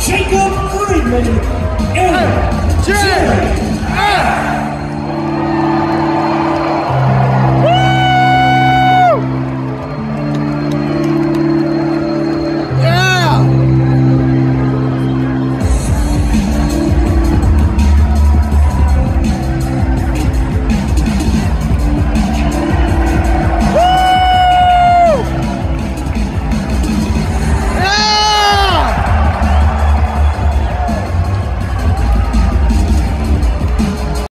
Jacob Friedman and Jared.